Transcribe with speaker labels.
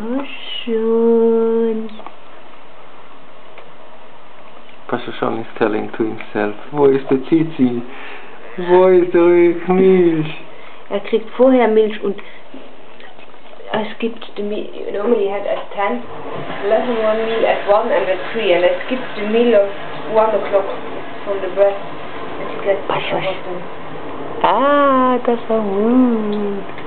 Speaker 1: So schön.
Speaker 2: Sean is telling to himself, wo ist der Zizi? Wo ist eure Milch?
Speaker 1: Er kriegt vorher Milch und es gibt the meal, normally he had at 10, 11 one meal at 1 and at 3 and it skips the meal of 1 o'clock from the breast and he
Speaker 2: Ah, das war gut.